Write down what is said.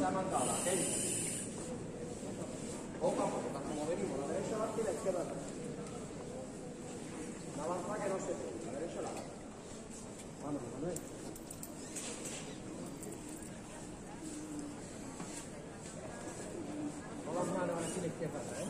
sea marcada, la gente Poco a poco, como venimos, la derecha adelante y la izquierda atrás. No avanza que no se ve, la derecha adelante. Vamos, Manuel. Con las manos aquí la izquierda atrás, ¿eh?